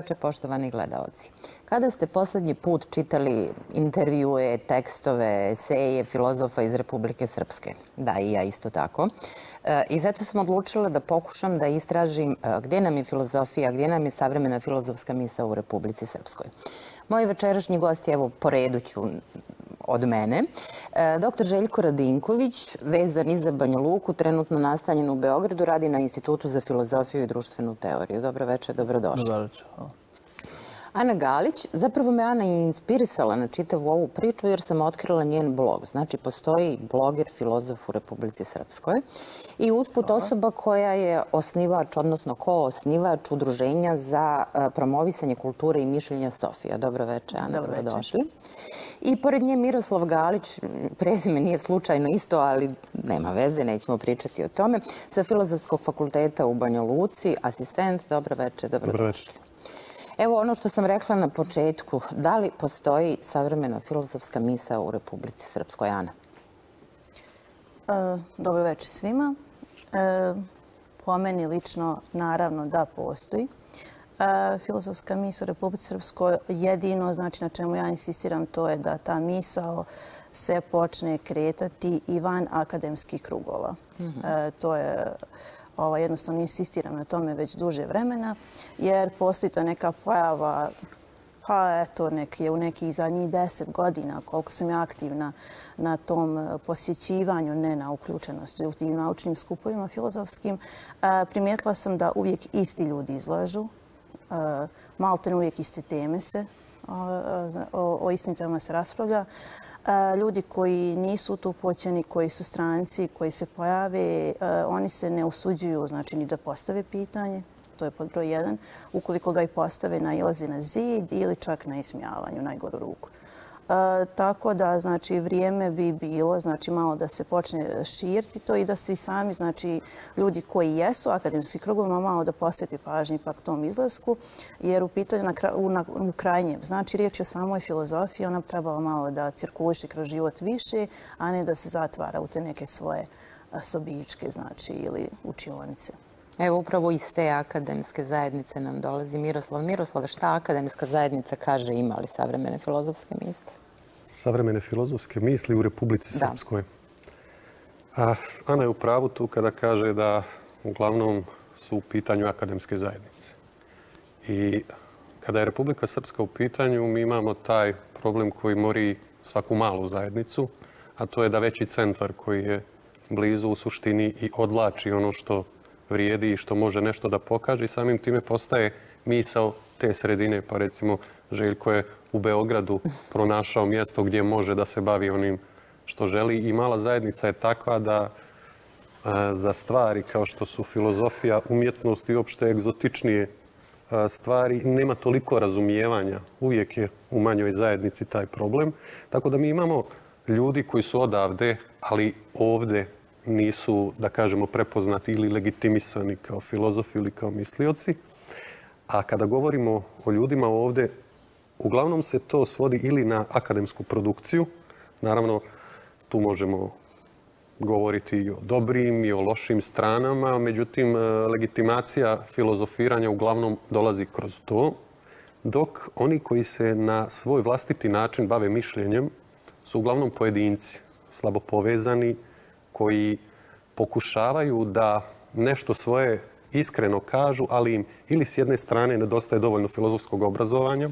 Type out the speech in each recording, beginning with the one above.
Večer, poštovani gledalci. Kada ste poslednji put čitali intervjue, tekstove, eseje filozofa iz Republike Srpske? Da, i ja isto tako. E, I zato sam odlučila da pokušam da istražim e, gdje nam je filozofija, gdje nam je savremena filozofska misa u Republici Srpskoj. Moji večerašnji gosti, evo, po redu ću od mene. E, Željko Radinković, vezan iz za Banja Luku, trenutno nastanjen u Beogradu, radi na Institutu za filozofiju i društvenu teoriju. Dobro večer, dobrodošli. Dobro večer, hvala. Ana Galić, zapravo me Ana inspirisala na čitavu ovu priču jer sam otkrila njen blog. Znači, postoji bloger, filozof u Republici Srpskoj i usput osoba koja je osnivač, odnosno ko-osnivač udruženja za promovisanje kulture i mišljenja Sofija. Dobro večer, Ana, dobro došli. I pored nje Miroslav Galić, prezime nije slučajno isto, ali nema veze, nećemo pričati o tome, sa Filozofskog fakulteta u Banja Luci, asistent. Dobro večer, dobro, dobro došli. Evo ono što sam rekla na početku, da li postoji savremena filozofska misa u Republici Srpskoj, Ana? E, dobro večer svima. E, po meni lično naravno da postoji. E, filozofska misa u Republici Srpskoj jedino, znači na čemu ja insistiram, to je da ta misao se počne kretati i van akademskih krugova. Mhm. To je Ovaj, jednostavno insistiram na tome već duže vremena, jer postoji to neka pojava, pa eto, nek je u nekih zadnjih deset godina, koliko sam ja aktivna na tom e, posjećivanju, ne na uključenosti u tim naučnim skupovima filozofskim, e, primijetila sam da uvijek isti ljudi izlažu, e, malten uvijek iste teme se, o istim temama se raspravlja ljudi koji nisu tu poćeni, koji su stranci, koji se pojave, e, oni se ne usuđuju znači, ni da postave pitanje, to je pod broj jedan. Ukoliko ga i postave, nailazi na zid ili čak na ismijavanju, najgoru ruku. Tako da, znači, vrijeme bi bilo, znači, malo da se počne širiti to i da se i sami, znači, ljudi koji jesu akademski krugovima, malo da posveti pažnji pak tom izlasku, jer u pitanju na, na, u krajnjem, znači, riječ je o samoj filozofiji, ona bi trebala malo da cirkuliše kroz život više, a ne da se zatvara u te neke svoje sobičke, znači, ili učionice. Evo, upravo iz te akademske zajednice nam dolazi Miroslav. Miroslav, šta akademska zajednica kaže imali savremene filozofske misli? Savremene filozofske misli u Republici Srpskoj. A, Ana je u pravu tu kada kaže da uglavnom su u pitanju akademske zajednice. I kada je Republika Srpska u pitanju, mi imamo taj problem koji mori svaku malu zajednicu, a to je da veći centar koji je blizu u suštini i odlači ono što vrijedi i što može nešto da pokaže i samim time postaje misao te sredine. Pa recimo Željko je u Beogradu pronašao mjesto gdje može da se bavi onim što želi i mala zajednica je takva da e, za stvari kao što su filozofija, umjetnost i uopšte egzotičnije e, stvari nema toliko razumijevanja. Uvijek je u manjoj zajednici taj problem. Tako da mi imamo ljudi koji su odavde, ali ovde nisu, da kažemo, prepoznati ili legitimisani kao filozofi ili kao mislioci. A kada govorimo o ljudima ovde, uglavnom se to svodi ili na akademsku produkciju. Naravno, tu možemo govoriti i o dobrim i o lošim stranama. Međutim, e, legitimacija filozofiranja uglavnom dolazi kroz to, dok oni koji se na svoj vlastiti način bave mišljenjem su uglavnom pojedinci, slabo povezani, koji pokušavaju da nešto svoje iskreno kažu, ali im ili s jedne strane nedostaje dovoljno filozofskog obrazovanja,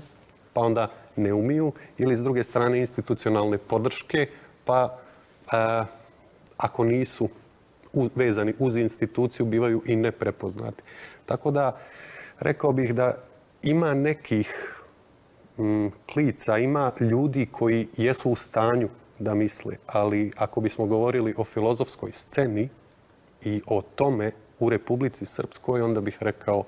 pa onda ne umiju, ili s druge strane institucionalne podrške, pa a, ako nisu vezani uz instituciju, bivaju i neprepoznati. Tako da, rekao bih da ima nekih m, klica, ima ljudi koji jesu u stanju da misle, ali ako bismo govorili o filozofskoj sceni i o tome u Republici Srpskoj, onda bih rekao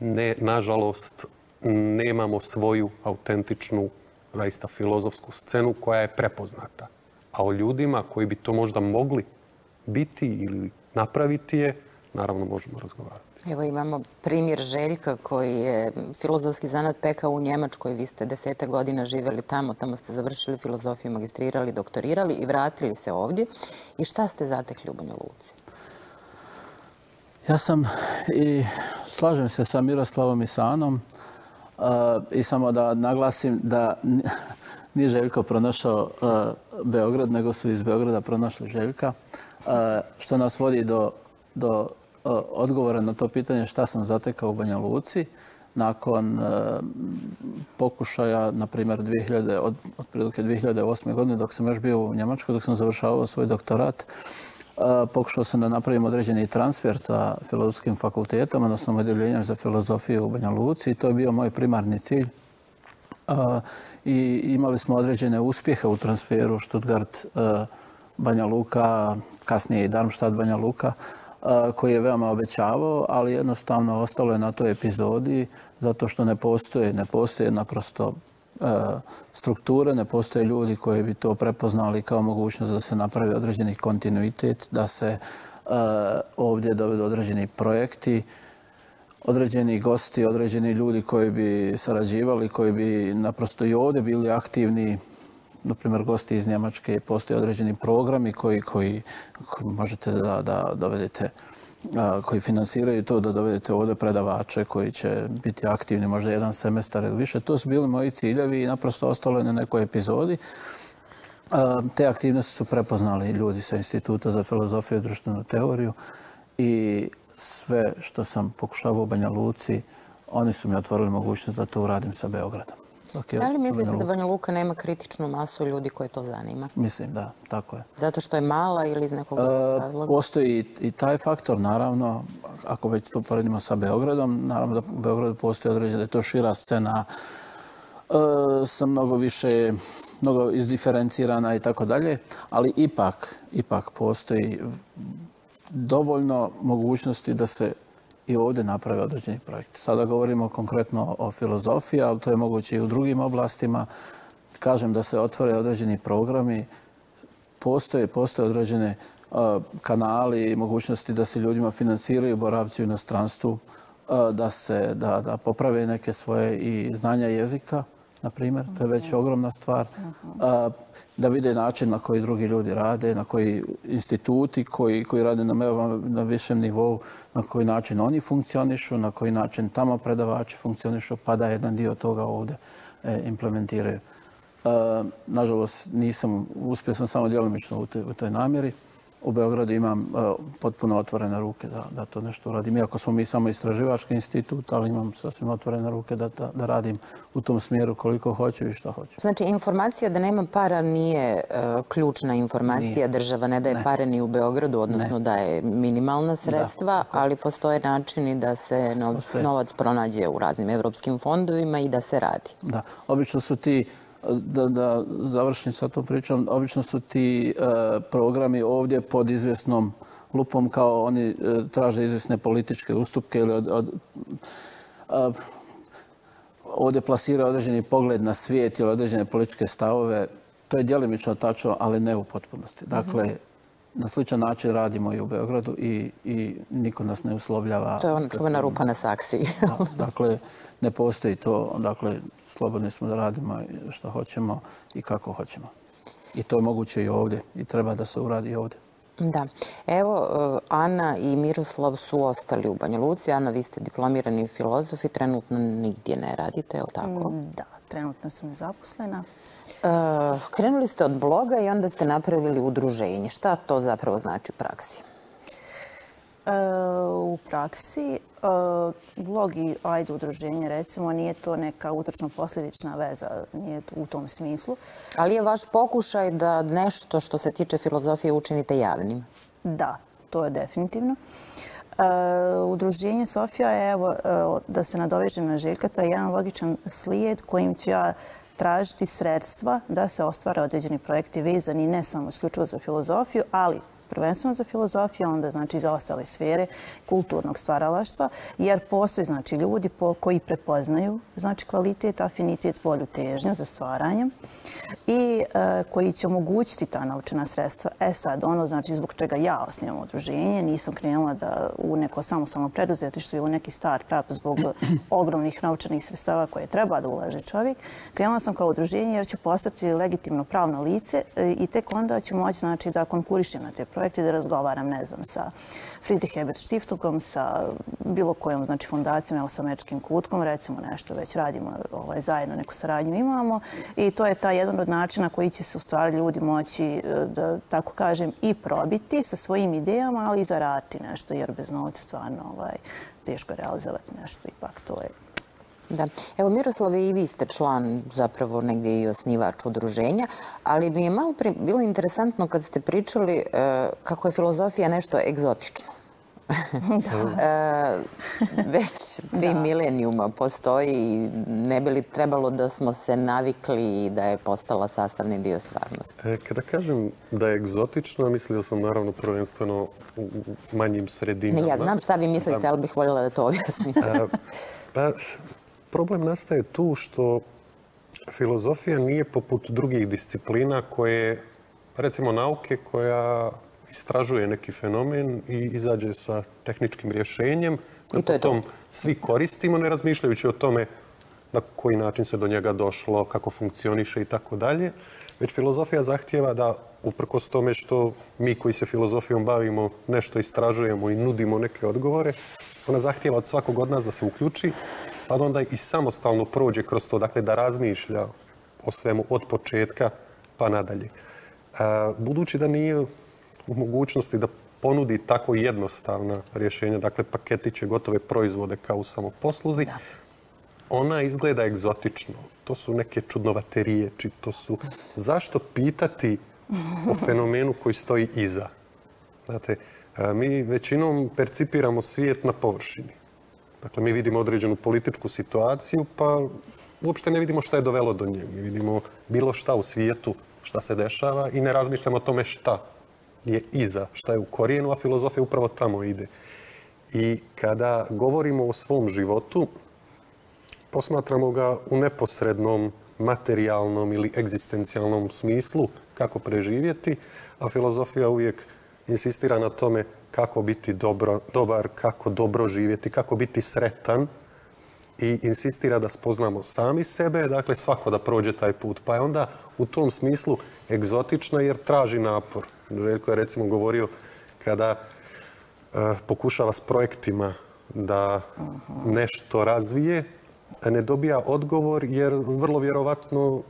ne, nažalost, nemamo svoju autentičnu, zaista filozofsku scenu koja je prepoznata. A o ljudima koji bi to možda mogli biti ili napraviti je, naravno možemo razgovarati. Evo imamo primjer Željka koji je filozofski zanat pekao u Njemačkoj. Vi ste desete godina živjeli tamo, tamo ste završili filozofiju, magistrirali, doktorirali i vratili se ovdje. I šta ste zatekli u Banja Luci? Ja sam i slažem se sa Miroslavom i sa Anom. I samo da naglasim da nije Željko pronašao Beograd, nego su iz Beograda pronašli Željka, što nas vodi do, do odgovora na to pitanje šta sam zatekao u Banja Luci nakon e, pokušaja, na primjer, 2000, od, otprilike 2008. godine, dok sam još bio u Njemačkoj, dok sam završavao svoj doktorat, e, pokušao sam da napravim određeni transfer sa filozofskim fakultetom, odnosno odjeljenjem za filozofiju u Banja Luci. I to je bio moj primarni cilj. E, I imali smo određene uspjehe u transferu Stuttgart, Banja Luka, kasnije i Darmstadt, Banja Luka, koji je veoma obećavao, ali jednostavno ostalo je na toj epizodi zato što ne postoje, ne postoje naprosto strukture, ne postoje ljudi koji bi to prepoznali kao mogućnost da se napravi određeni kontinuitet, da se ovdje dovedu određeni projekti, određeni gosti, određeni ljudi koji bi sarađivali, koji bi naprosto i ovdje bili aktivni, na primjer gosti iz Njemačke, postoje određeni programi koji, koji, koji možete da, da dovedete koji finansiraju to da dovedete ovdje predavače koji će biti aktivni možda jedan semestar ili više. To su bili moji ciljevi i naprosto ostalo je na nekoj epizodi. Te aktivnosti su prepoznali ljudi sa Instituta za filozofiju i društvenu teoriju i sve što sam pokušavao u Banja Luci, oni su mi otvorili mogućnost da to uradim sa Beogradom. Okay, da li mislite da Banja Luka nema kritičnu masu ljudi koje to zanima? Mislim, da, tako je. Zato što je mala ili iz nekog uh, razloga? Postoji i taj faktor, naravno, ako već to poredimo sa Beogradom, naravno da u Beogradu postoji određena, da je to šira scena uh, sa mnogo više, mnogo izdiferencirana i tako dalje, ali ipak, ipak postoji dovoljno mogućnosti da se i ovdje naprave određeni projekt. Sada govorimo konkretno o filozofiji, ali to je moguće i u drugim oblastima. Kažem da se otvore određeni programi, postoje, postoje određene kanali i mogućnosti da se ljudima finansiraju boravci u inostranstvu, da se da, da poprave neke svoje i znanja jezika, na primjer. To je već ogromna stvar. Da vide način na koji drugi ljudi rade, na koji instituti koji, koji rade na, na višem nivou, na koji način oni funkcionišu, na koji način tamo predavači funkcionišu, pa da jedan dio toga ovdje e, implementiraju. Nažalost, nisam, uspio sam samo djelomično u, u toj namjeri u Beogradu imam uh, potpuno otvorene ruke da, da to nešto uradim. Iako smo mi samo istraživački institut, ali imam sasvim otvorene ruke da, da, da radim u tom smjeru koliko hoću i što hoću. Znači, informacija da nema para nije uh, ključna informacija. Nije. Država ne daje ne. pare ni u Beogradu, odnosno ne. da je minimalna sredstva, da, ali postoje načini da se novac pronađe u raznim evropskim fondovima i da se radi. Da, obično su ti da, da završim sa tom pričom, obično su ti e, programi ovdje pod izvjesnom lupom kao oni e, traže izvjesne političke ustupke ili od, od, e, ovdje plasira određeni pogled na svijet ili određene političke stavove. To je djelimično tačno, ali ne u potpunosti. Dakle, mm -hmm na sličan način radimo i u Beogradu i, i niko nas ne uslovljava. To je ona čuvena rupa na saksiji. dakle, ne postoji to. Dakle, slobodni smo da radimo što hoćemo i kako hoćemo. I to je moguće i ovdje. I treba da se uradi i ovdje. Da. Evo, eh, Ana i Miroslav su ostali u Banja Luci. Ana, vi ste diplomirani filozof i trenutno nigdje ne radite, je li tako? Mm, da, trenutno sam nezaposlena. Uh, krenuli ste od bloga i onda ste napravili udruženje. Šta to zapravo znači u praksi? Uh, u praksi uh, blog i ajde udruženje, recimo, nije to neka utročno-posljedična veza, nije u tom smislu. Ali je vaš pokušaj da nešto što se tiče filozofije učinite javnim? Da, to je definitivno. Uh, udruženje Sofija je, evo, uh, da se nadoveže na Željka, to je jedan logičan slijed kojim ću ja tražiti sredstva da se ostvare određeni projekti vezani ne samo isključivo za filozofiju, ali prvenstveno za filozofiju, onda znači za ostale sfere kulturnog stvaralaštva, jer postoji znači ljudi po, koji prepoznaju znači kvalitet, afinitet, volju, težnju za stvaranjem i e, koji će omogućiti ta naučena sredstva. E sad, ono znači zbog čega ja osnivam udruženje, nisam krenula da u neko samostalno preduzetištvo ili neki start-up zbog ogromnih naučenih sredstava koje treba da ulaže čovjek. Krenula sam kao udruženje jer ću postati legitimno pravno lice e, i tek onda ću moći znači, da konkurišem na te projekte projekte, da razgovaram, ne znam, sa Friedrich Ebert Stiftungom, sa bilo kojom znači, fondacijom, evo sa Mečkim kutkom, recimo nešto već radimo, ovaj, zajedno neku saradnju imamo. I to je ta jedan od načina koji će se u stvari ljudi moći, e, da tako kažem, i probiti sa svojim idejama, ali i zarati nešto, jer bez novca stvarno ovaj, teško je realizovati nešto. Ipak to je Da. Evo, Miroslave, i vi ste član zapravo negdje i osnivač udruženja, ali mi je malo bilo interesantno kad ste pričali e, kako je filozofija nešto egzotično. E, već tri milenijuma postoji i ne bi li trebalo da smo se navikli i da je postala sastavni dio stvarnosti? E, kada kažem da je egzotično, mislio sam naravno prvenstveno u manjim sredinama. Ne, ja znam šta vi mislite, ali bih voljela da to objasnite. Pa, problem nastaje tu što filozofija nije poput drugih disciplina koje, recimo nauke, koja istražuje neki fenomen i izađe sa tehničkim rješenjem koje potom svi koristimo, ne razmišljajući o tome na koji način se do njega došlo, kako funkcioniše i tako dalje. Već filozofija zahtjeva da, uprkos tome što mi koji se filozofijom bavimo, nešto istražujemo i nudimo neke odgovore, ona zahtjeva od svakog od nas da se uključi, pa da onda i samostalno prođe kroz to, dakle da razmišlja o svemu od početka pa nadalje. Budući da nije u mogućnosti da ponudi tako jednostavna rješenja, dakle paketiće gotove proizvode kao u samoposluzi, ona izgleda egzotično. To su neke čudnovate riječi. To su... Zašto pitati o fenomenu koji stoji iza? Znate, mi većinom percipiramo svijet na površini. Dakle, mi vidimo određenu političku situaciju, pa uopšte ne vidimo šta je dovelo do nje. Mi vidimo bilo šta u svijetu, šta se dešava i ne razmišljamo o tome šta je iza, šta je u korijenu, a filozofija upravo tamo ide. I kada govorimo o svom životu, posmatramo ga u neposrednom materijalnom ili egzistencijalnom smislu kako preživjeti, a filozofija uvijek insistira na tome kako biti dobro, dobar, kako dobro živjeti, kako biti sretan i insistira da spoznamo sami sebe, dakle svako da prođe taj put. Pa je onda u tom smislu egzotična jer traži napor. Željko je recimo govorio kada uh, pokušava s projektima da nešto razvije, ne dobija odgovor jer vrlo vjerovatno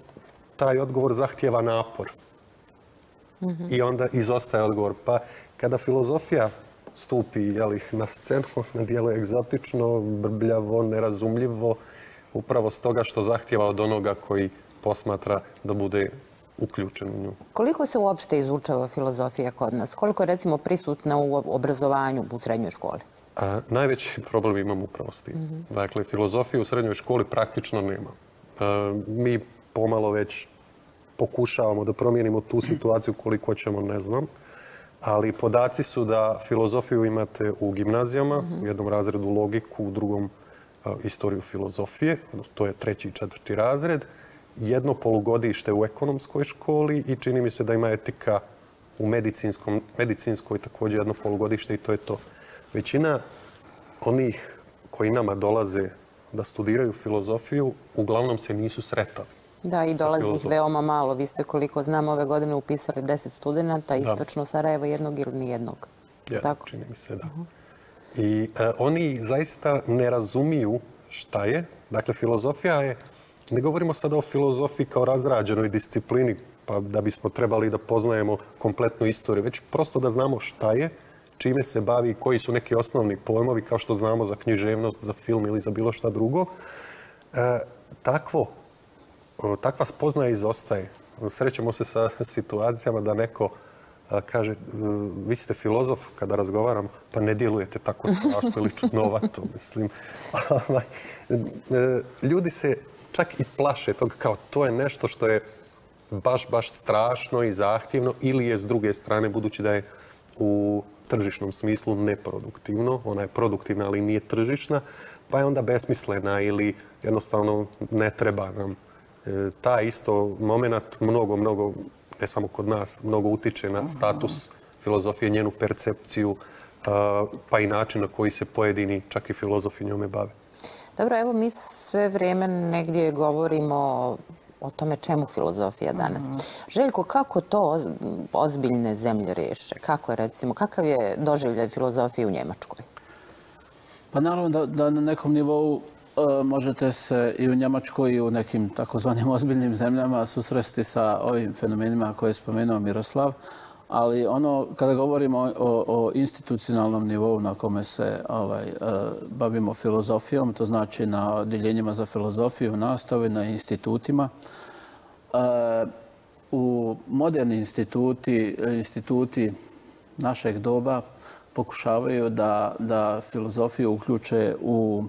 taj odgovor zahtjeva napor. I onda izostaje odgovor. Pa kada filozofija stupi jeli, na scenu, na dijelo egzotično, brbljavo, nerazumljivo, upravo s toga što zahtjeva od onoga koji posmatra da bude uključen u nju. Koliko se uopšte izučava filozofija kod nas? Koliko je recimo prisutna u obrazovanju u srednjoj školi? A, najveći problem imamo upravo s tim. Mm -hmm. Dakle, filozofije u srednjoj školi praktično nema. A, mi pomalo već pokušavamo da promijenimo tu situaciju koliko ćemo, ne znam. Ali podaci su da filozofiju imate u gimnazijama, u jednom razredu logiku, u drugom e, istoriju filozofije, to je treći i četvrti razred, jedno polugodište u ekonomskoj školi i čini mi se da ima etika u medicinskom, medicinskoj također jedno polugodište i to je to. Većina onih koji nama dolaze da studiraju filozofiju uglavnom se nisu sretali. Da, i dolazi ih veoma malo. Vi ste, koliko znam, ove godine upisali 10 studenta, istočno Sarajevo jednog ili nijednog. Ja, Tako? čini mi se, da. I e, oni zaista ne razumiju šta je. Dakle, filozofija je, ne govorimo sada o filozofiji kao razrađenoj disciplini, pa da bismo trebali da poznajemo kompletnu istoriju, već prosto da znamo šta je, čime se bavi, koji su neki osnovni pojmovi, kao što znamo za književnost, za film ili za bilo šta drugo. E, takvo takva spozna izostaje. Srećemo se sa situacijama da neko kaže, vi ste filozof kada razgovaram, pa ne djelujete tako strašno ili čudnovato, mislim. Ovaj, e, ljudi se čak i plaše tog kao to je nešto što je baš, baš strašno i zahtjevno ili je s druge strane, budući da je u tržišnom smislu neproduktivno, ona je produktivna, ali nije tržišna, pa je onda besmislena ili jednostavno ne treba nam ta isto moment mnogo, mnogo, ne samo kod nas, mnogo utiče na status filozofije, njenu percepciju, pa i način na koji se pojedini, čak i filozofi njome bave. Dobro, evo mi sve vrijeme negdje govorimo o tome čemu filozofija danas. Željko, kako to ozbiljne zemlje reše? Kako je, recimo, kakav je doživljaj filozofije u Njemačkoj? Pa naravno da, da na nekom nivou e, E, možete se i u Njemačkoj i u nekim takozvanim ozbiljnim zemljama susresti sa ovim fenomenima koje je spomenuo Miroslav. Ali ono, kada govorimo o, o institucionalnom nivou na kome se ovaj, e, bavimo filozofijom, to znači na odjeljenjima za filozofiju, nastave, na institutima, e, u moderni instituti, instituti našeg doba pokušavaju da, da filozofiju uključe u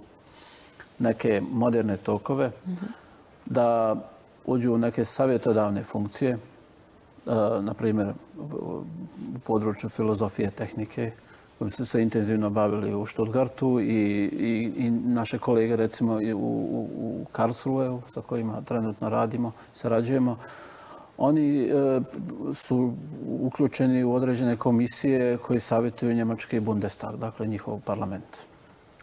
neke moderne tokove, mm -hmm. da uđu u neke savjetodavne funkcije, e, na primjer u području filozofije tehnike, kojim su se intenzivno bavili u Stuttgartu i, i, i naše kolege recimo i u, u, u Karlsruheu sa kojima trenutno radimo, sarađujemo. Oni e, su uključeni u određene komisije koji savjetuju Njemački Bundestag, dakle njihov parlament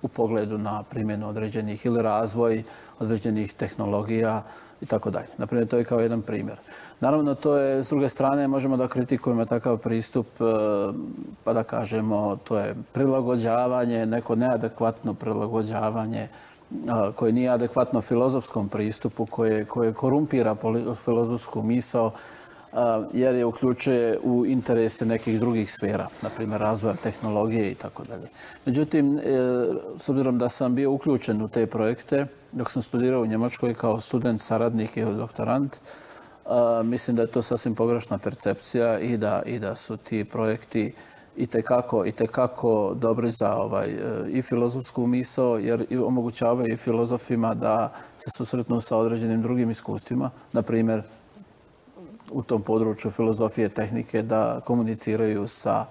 u pogledu na primjenu određenih ili razvoj određenih tehnologija i tako dalje. Naprimjer, to je kao jedan primjer. Naravno, to je, s druge strane, možemo da kritikujemo takav pristup, e, pa da kažemo, to je prilagođavanje, neko neadekvatno prilagođavanje e, koje nije adekvatno filozofskom pristupu, koje, koje korumpira filozofsku misao, jer je uključuje u interese nekih drugih sfera, na primjer razvoja tehnologije i tako dalje. Međutim, e, s obzirom da sam bio uključen u te projekte, dok sam studirao u Njemačkoj kao student, saradnik ili doktorant, e, mislim da je to sasvim pogrešna percepcija i da, i da su ti projekti i te kako i te kako dobri za ovaj e, i filozofsku misao jer omogućavaju i filozofima da se susretnu sa određenim drugim iskustvima na primjer u tom području filozofije tehnike da komuniciraju sa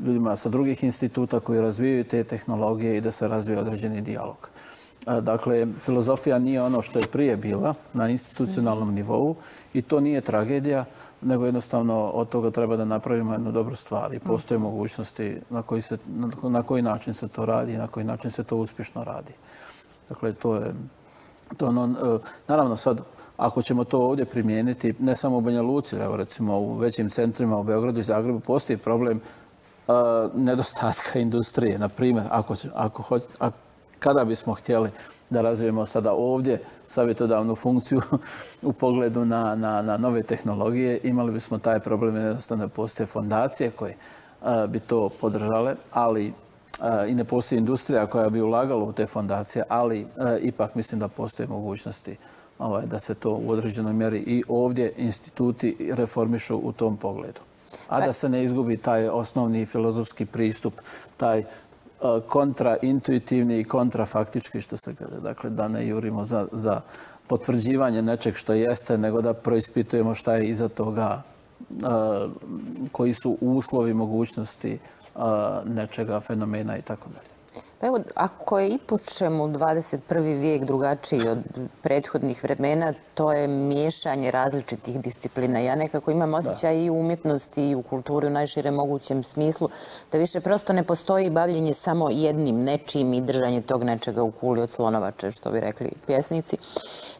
ljudima sa drugih instituta koji razvijaju te tehnologije i da se razvije određeni dijalog. Dakle, filozofija nije ono što je prije bila na institucionalnom nivou i to nije tragedija, nego jednostavno od toga treba da napravimo jednu dobru stvar i postoje mogućnosti na koji, se, na koji način se to radi i na koji način se to uspješno radi. Dakle, to je... To ono, e, naravno, sad, ako ćemo to ovdje primijeniti, ne samo u Banja Luci, recimo u većim centrima u Beogradu i Zagrebu, postoji problem uh, nedostatka industrije. Na primjer, ako, ako, hoć, ako, kada bismo htjeli da razvijemo sada ovdje savjetodavnu funkciju u pogledu na, na, na nove tehnologije, imali bismo taj problem jednostavno postoje fondacije koje a, bi to podržale, ali a, i ne postoji industrija koja bi ulagala u te fondacije, ali a, ipak mislim da postoje mogućnosti ovaj, da se to u određenoj mjeri i ovdje instituti reformišu u tom pogledu. A da se ne izgubi taj osnovni filozofski pristup, taj e, kontraintuitivni i kontrafaktički, što se gleda. Dakle, da ne jurimo za, za potvrđivanje nečeg što jeste, nego da proispitujemo šta je iza toga, e, koji su uslovi mogućnosti e, nečega, fenomena i tako dalje. Pa evo, ako je i po čemu 21. vijek drugačiji od prethodnih vremena, to je miješanje različitih disciplina. Ja nekako imam osjećaj i u umjetnosti i u kulturi u najšire mogućem smislu da više prosto ne postoji bavljenje samo jednim nečim i držanje tog nečega u kuli od slonovače, što bi rekli pjesnici.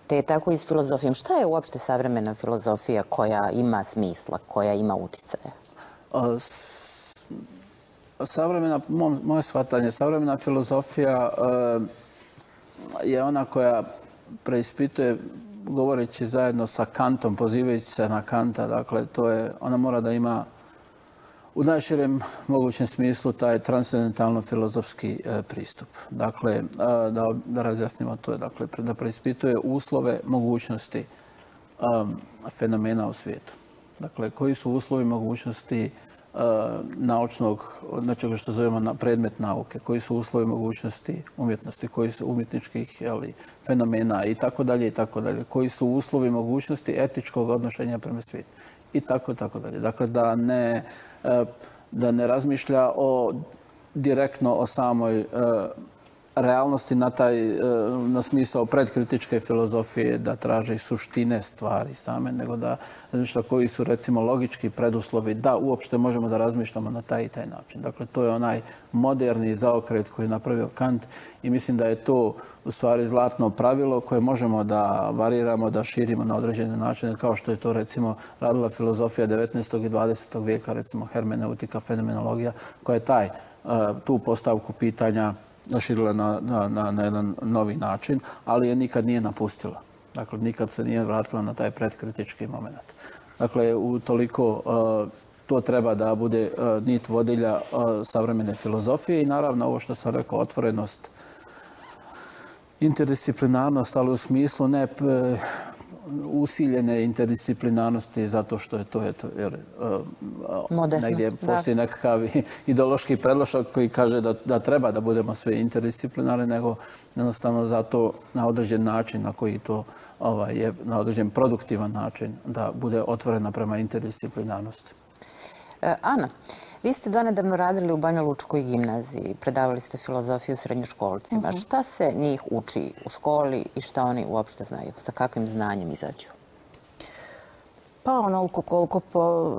Te je tako i s filozofijom. Šta je uopšte savremena filozofija koja ima smisla, koja ima uticaja? Savremena, moje shvatanje, savremena filozofija eh, je ona koja preispituje govoreći zajedno sa Kantom, pozivajući se na Kanta, dakle, to je, ona mora da ima u najširem mogućem smislu taj transcendentalno filozofski eh, pristup. Dakle, eh, da, da razjasnimo to je, dakle, da preispituje uslove mogućnosti fenomena u svijetu. Dakle, koji su uslovi mogućnosti uh, E, naučnog, nečega što zovemo na predmet nauke, koji su uslovi mogućnosti umjetnosti, koji su umjetničkih jeli, fenomena i tako dalje i tako dalje, koji su uslovi mogućnosti etičkog odnošenja prema svijetu i tako tako dalje. Dakle, da ne, e, da ne razmišlja o direktno o samoj e, realnosti na taj e, na smisao predkritičke filozofije da traže suštine stvari same, nego da razmišlja koji su recimo logički preduslovi da uopšte možemo da razmišljamo na taj i taj način. Dakle, to je onaj moderni zaokret koji je napravio Kant i mislim da je to u stvari zlatno pravilo koje možemo da variramo, da širimo na određene načine, kao što je to recimo radila filozofija 19. i 20. vijeka, recimo hermeneutika, fenomenologija, koja je taj, e, tu postavku pitanja naširila na, na, na, na jedan novi način, ali je nikad nije napustila. Dakle, nikad se nije vratila na taj predkritički moment. Dakle, u toliko e, to treba da bude e, nit vodilja e, savremene filozofije i naravno ovo što sam rekao, otvorenost, interdisciplinarnost, ali u smislu ne usiljene interdisciplinarnosti zato što je to eto, jer, uh, negdje postoji da. nekakav ideološki predlošak koji kaže da, da treba da budemo sve interdisciplinarni, nego jednostavno zato na određen način na koji to ovaj, je na određen produktivan način da bude otvorena prema interdisciplinarnosti. E, Ana, Vi ste donedavno radili u Banja Lučkoj gimnaziji, predavali ste filozofiju srednjoškolcima. Mhm. Šta se njih uči u školi i šta oni uopšte znaju? Sa kakvim znanjem izađu? Pa onoliko koliko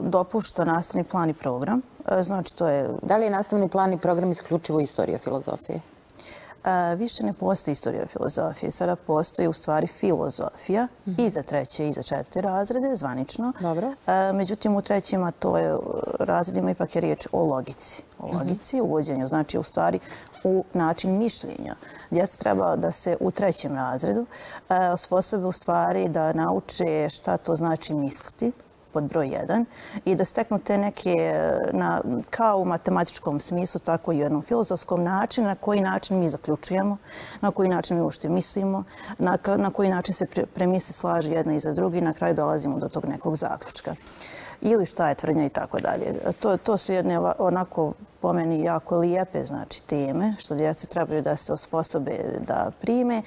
dopušta nastavni plan i program. E, znači, to je... Da li je nastavni plan i program isključivo istorija filozofije? Više ne postoji istorija filozofije. Sada postoji u stvari filozofija i za treće i za četiri razrede, zvanično. Dobro. Međutim, u trećima to je razredima ipak je riječ o logici. O logici, uvođenju, znači u stvari u način mišljenja. Djeca treba da se u trećem razredu osposobe u stvari da nauče šta to znači misliti, pod broj 1 i da steknu te neke, e, na, kao u matematičkom smislu, tako i u jednom filozofskom načinu, na koji način mi zaključujemo, na koji način mi ušte mislimo, na, na koji način se pre, premisli slaži jedna iza drugi i na kraju dolazimo do tog nekog zaključka ili šta je tvrdnja i tako dalje. To, to su jedne onako po meni jako lijepe znači, teme što djece trebaju da se osposobe da prime.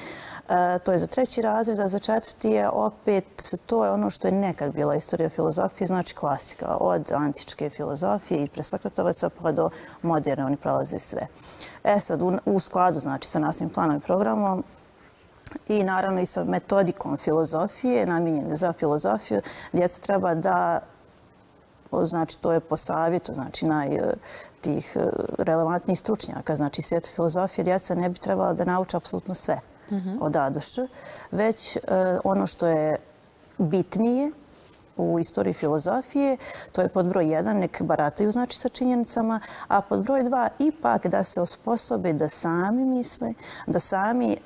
E, to je za treći razred, a za četvrti je opet, to je ono što je nekad bila istorija filozofije, znači klasika, od antičke filozofije i presokratovaca pa do moderne, oni prolaze sve. E sad, u, u skladu znači, sa nasnim planom i programom, i naravno i sa metodikom filozofije, namjenjene za filozofiju, djeca treba da znači to je po savjetu, znači naj tih e, relevantnih stručnjaka, znači svijet filozofije, djeca ne bi trebala da nauče apsolutno sve od Adoša, već e, ono što je bitnije u istoriji filozofije, to je pod broj jedan, nek barataju znači sa činjenicama, a pod broj dva ipak da se osposobe da sami misle, da sami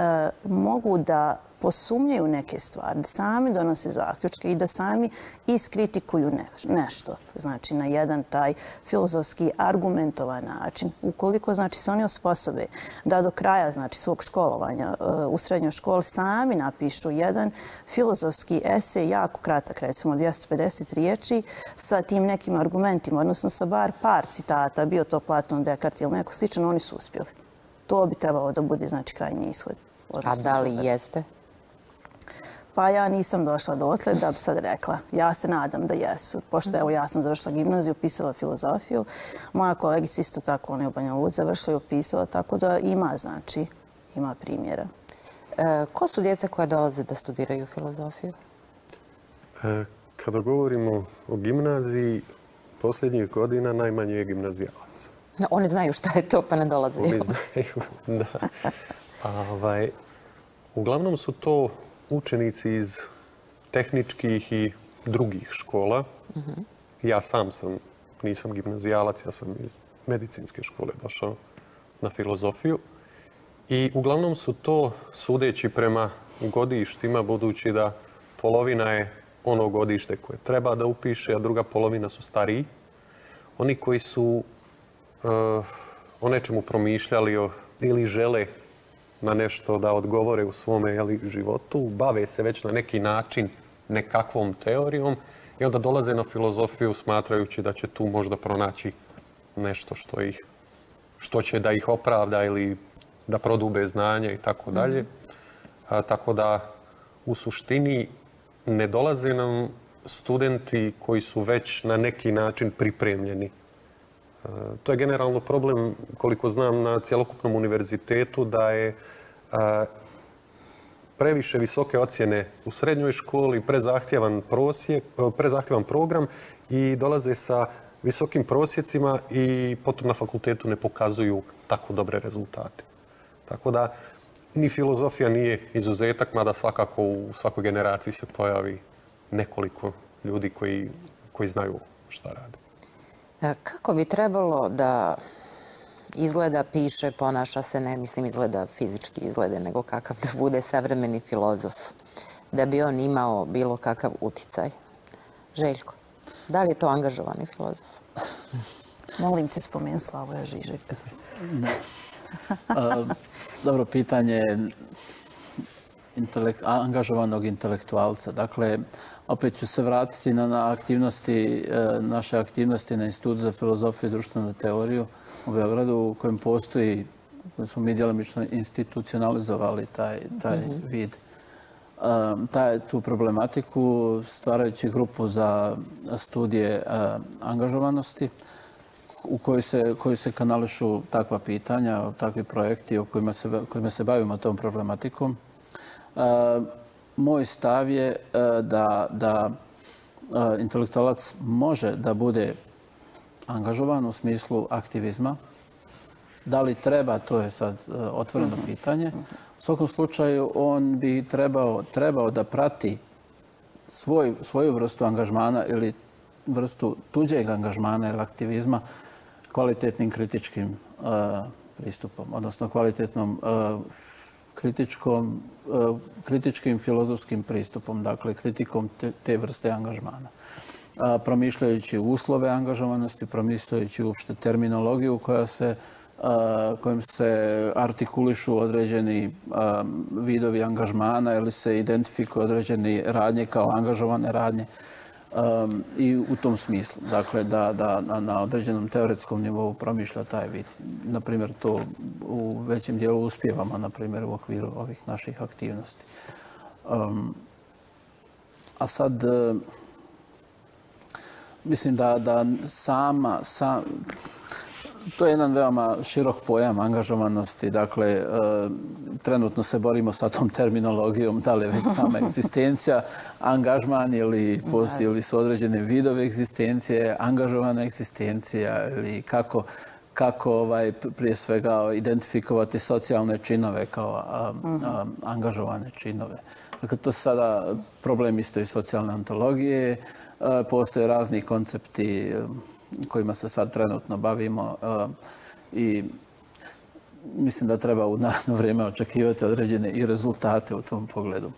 mogu da posumnjaju neke stvari, da sami donose zaključke i da sami iskritikuju nešto. Znači, na jedan taj filozofski argumentovan način. Ukoliko znači, se oni osposobe da do kraja znači, svog školovanja e, u srednjoj školi sami napišu jedan filozofski esej, jako kratak, recimo 250 riječi, sa tim nekim argumentima, odnosno sa bar par citata, bio to Platon, Descartes ili neko slično, oni su uspjeli. To bi trebalo da bude znači, krajnji ishod. A da li jeste? Pa ja nisam došla do otle da bi sad rekla. Ja se nadam da jesu. Pošto evo ja sam završila gimnaziju, upisala filozofiju. Moja kolegica isto tako, ona je u Banja Lud završila i upisala, tako da ima, znači, ima primjera. E, ko su djeca koja dolaze da studiraju filozofiju? E, kada govorimo o gimnaziji, posljednjih godina najmanje je gimnazijalaca. No, oni znaju šta je to, pa ne dolaze. Oni znaju, da. A, ovaj, uglavnom su to učenici iz tehničkih i drugih škola. Ja sam sam, nisam gimnazijalac, ja sam iz medicinske škole došao na filozofiju. I uglavnom su to, sudeći prema godištima, budući da polovina je ono godište koje treba da upiše, a druga polovina su stariji. Oni koji su uh, o nečemu promišljali ili žele na nešto da odgovore u svome jeli, životu, bave se već na neki način nekakvom teorijom i onda dolaze na filozofiju smatrajući da će tu možda pronaći nešto što ih što će da ih opravda ili da prodube znanje i tako dalje. Mhm. Tako da u suštini ne dolaze nam studenti koji su već na neki način pripremljeni E, to je generalno problem, koliko znam, na cjelokupnom univerzitetu, da je e, previše visoke ocjene u srednjoj školi, prezahtjevan, prosjek, e, prezahtjevan program i dolaze sa visokim prosjecima i potom na fakultetu ne pokazuju tako dobre rezultate. Tako da ni filozofija nije izuzetak, mada svakako u svakoj generaciji se pojavi nekoliko ljudi koji, koji znaju šta rade. Kako bi trebalo da izgleda, piše, ponaša se, ne mislim izgleda fizički izglede, nego kakav da bude savremeni filozof, da bi on imao bilo kakav uticaj? Željko, da li je to angažovani filozof? Molim te spomenu Slavoja Žižeka. Dobro pitanje angažovanog intelektualca. Dakle, opet ću se vratiti na aktivnosti, e, naše aktivnosti na Institutu za filozofiju i društvenu teoriju u Beogradu u kojem postoji, koji smo mi djelomično institucionalizovali taj, taj mhm. vid e, taj, tu problematiku stvarajući grupu za studije e, angažovanosti u kojoj se, kanališu takva pitanja, takvi projekti o kojima se, kojima se bavimo tom problematikom moj stav je eh, da, da eh, intelektualac može da bude angažovan u smislu aktivizma. Da li treba, to je sad eh, otvoreno pitanje. U svakom slučaju, on bi trebao, trebao da prati svoj, svoju vrstu angažmana ili vrstu tuđeg angažmana ili aktivizma kvalitetnim kritičkim uh, pristupom, odnosno kvalitetnom uh, kritičkom, e, kritičkim filozofskim pristupom, dakle kritikom te, te vrste angažmana. A, promišljajući uslove angažovanosti, promišljajući uopšte terminologiju koja se, a, kojim se artikulišu određeni a, vidovi angažmana ili se identifikuju određeni radnje kao angažovane radnje um, i u tom smislu. Dakle, da, da na, na određenom teoretskom nivou promišlja taj vid. Naprimjer, to u većem dijelu uspjevamo, na primjer, u okviru ovih naših aktivnosti. Um, a sad, uh, mislim da, da sama, sam, to je jedan veoma širok pojam angažovanosti. Dakle, e, trenutno se borimo sa tom terminologijom, da li je već sama egzistencija, angažman ili, post, ili su određene vidove egzistencije, angažovana egzistencija ili kako, kako ovaj, prije svega identifikovati socijalne činove kao a, a, angažovane činove. Dakle, to sada problem isto i socijalne antologije. Postoje razni koncepti kojima se sad trenutno bavimo uh, i mislim da treba u naravno vrijeme očekivati određene i rezultate u tom pogledu.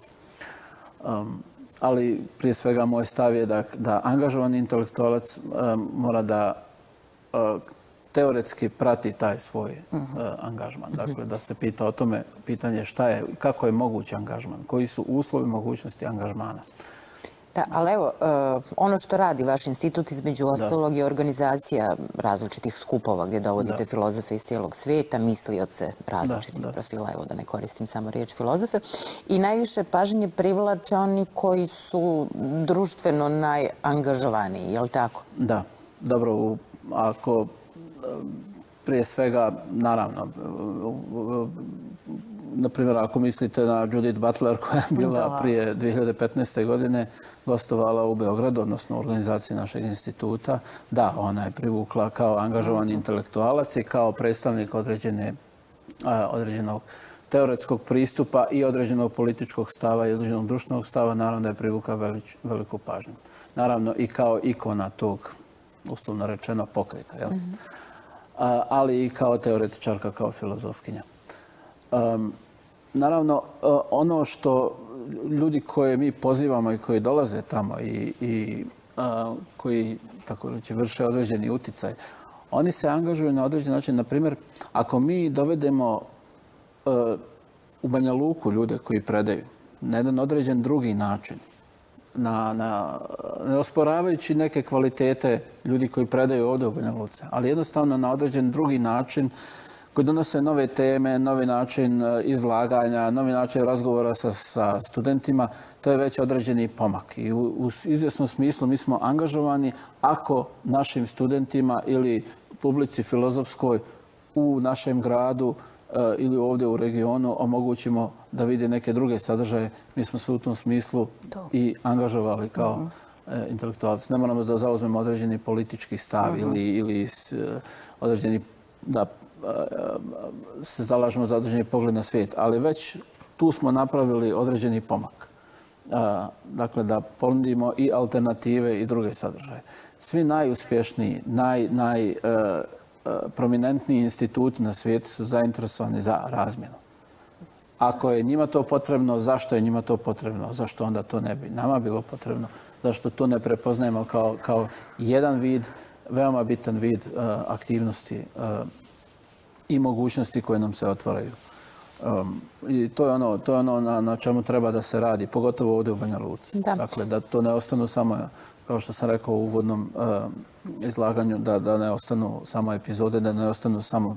Um, ali prije svega moj stav je da, da angažovani intelektualac um, mora da uh, teoretski prati taj svoj uh, angažman. Dakle, da se pita o tome pitanje šta je, kako je mogući angažman, koji su uslovi mogućnosti angažmana. Da, ali evo, uh, ono što radi vaš institut između ostalog je organizacija različitih skupova gdje dovodite filozofe iz cijelog svijeta, mislioce različitih profila, evo da ne koristim samo riječ filozofe. I najviše pažnje privlače oni koji su društveno najangažovaniji, je li tako? Da, dobro, ako prije svega, naravno, na primjer, ako mislite na Judith Butler koja je bila prije 2015. godine gostovala u Beogradu, odnosno u organizaciji našeg instituta, da, ona je privukla kao angažovan intelektualac i kao predstavnik određene, određenog teoretskog pristupa i određenog političkog stava i određenog društvenog stava, naravno da je privukla velič, veliku pažnju. Naravno i kao ikona tog, uslovno rečeno, pokreta. Jel? Mm -hmm. ali i kao teoretičarka, kao filozofkinja. Um, naravno, e, ono što ljudi koje mi pozivamo i koji dolaze tamo i, i a, koji tako reći, vrše određeni uticaj, oni se angažuju na određen način. Naprimjer, ako mi dovedemo a, u Banja Luku ljude koji predaju na jedan određen drugi način, na, na, ne osporavajući neke kvalitete ljudi koji predaju ovdje u Banja Luce, ali jednostavno na određen drugi način, koji donose nove teme, novi način e, izlaganja, novi način razgovora sa, sa studentima, to je već određeni pomak. I u, u izvjesnom smislu mi smo angažovani ako našim studentima ili publici filozofskoj u našem gradu e, ili ovdje u regionu omogućimo da vide neke druge sadržaje. Mi smo se u tom smislu i angažovali kao mhm. e, intelektualci. Ne moramo da zauzmemo određeni politički stav mhm. ili e, određeni da se zalažemo za određeni pogled na svijet, ali već tu smo napravili određeni pomak. Dakle, da ponudimo i alternative i druge sadržaje. Svi najuspješniji, naj, naj, e, e, prominentniji instituti na svijetu su zainteresovani za razmjenu. Ako je njima to potrebno, zašto je njima to potrebno? Zašto onda to ne bi nama bilo potrebno? Zašto to ne prepoznajemo kao, kao jedan vid, veoma bitan vid uh, aktivnosti uh, i mogućnosti koje nam se otvaraju? Um, I to je ono, to je ono na, na čemu treba da se radi, pogotovo ovdje u Banja Luci. Da. Dakle, da to ne ostanu samo, kao što sam rekao u uvodnom uh, izlaganju, da, da ne ostanu samo epizode, da ne ostanu samo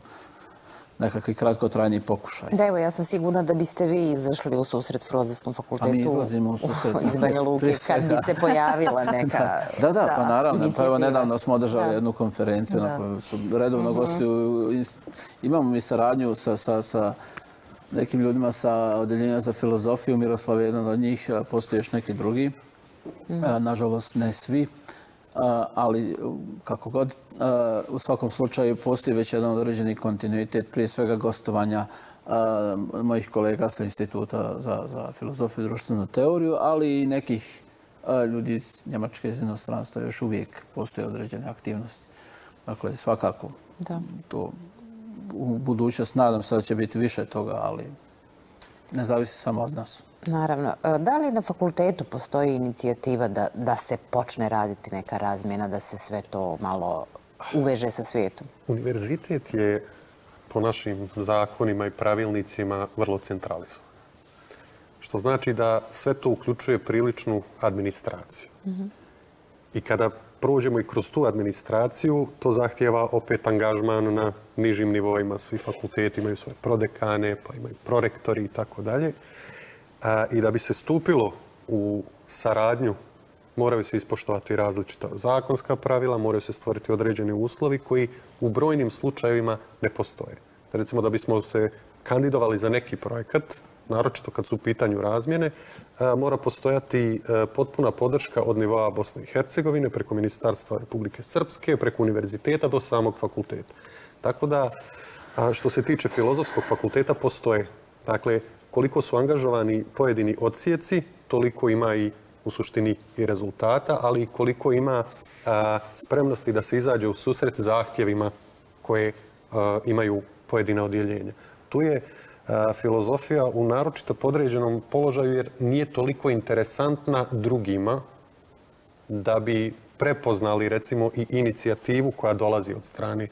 nekakvi kratkotrajni pokušaj. Da, evo, ja sam sigurna da biste vi izašli u susret Filozofskom fakultetu. A mi izlazimo u susret. iz Banja Luke, kad bi se pojavila neka Da, da, pa naravno. Pa evo, nedavno smo održali jednu konferenciju na kojoj su redovno mhm. gosti. Imamo mi saradnju sa, sa, sa nekim ljudima sa odeljenja za filozofiju. Miroslav je jedan od njih, postoje još neki drugi. Mhm. Nažalost, ne svi ali kako god, u svakom slučaju postoji već jedan određeni kontinuitet, prije svega gostovanja mojih kolega sa Instituta za, za filozofiju i društvenu teoriju, ali i nekih ljudi iz Njemačke iz inostranstva još uvijek postoje određene aktivnosti. Dakle, svakako da. to u budućnost nadam se da će biti više toga, ali ne zavisi samo od nas. Naravno. E, da li na fakultetu postoji inicijativa da, da se počne raditi neka razmjena, da se sve to malo uveže sa svijetom? Univerzitet je po našim zakonima i pravilnicima vrlo centralizovan. Što znači da sve to uključuje priličnu administraciju. Mm -hmm. I kada prođemo i kroz tu administraciju, to zahtjeva opet angažman na nižim nivoima. Svi fakulteti imaju svoje prodekane, pa imaju prorektori i tako dalje. I da bi se stupilo u saradnju, moraju se ispoštovati različita zakonska pravila, moraju se stvoriti određeni uslovi koji u brojnim slučajevima ne postoje. Recimo da bismo se kandidovali za neki projekat, naročito kad su u pitanju razmjene, mora postojati potpuna podrška od nivoa Bosne i Hercegovine preko Ministarstva Republike Srpske, preko univerziteta do samog fakulteta. Tako da, što se tiče filozofskog fakulteta, postoje dakle, koliko su angažovani pojedini odsjeci, toliko ima i u suštini i rezultata, ali koliko ima spremnosti da se izađe u susret zahtjevima koje imaju pojedina odjeljenja. Tu je filozofija u naročito podređenom položaju jer nije toliko interesantna drugima da bi prepoznali recimo i inicijativu koja dolazi od strane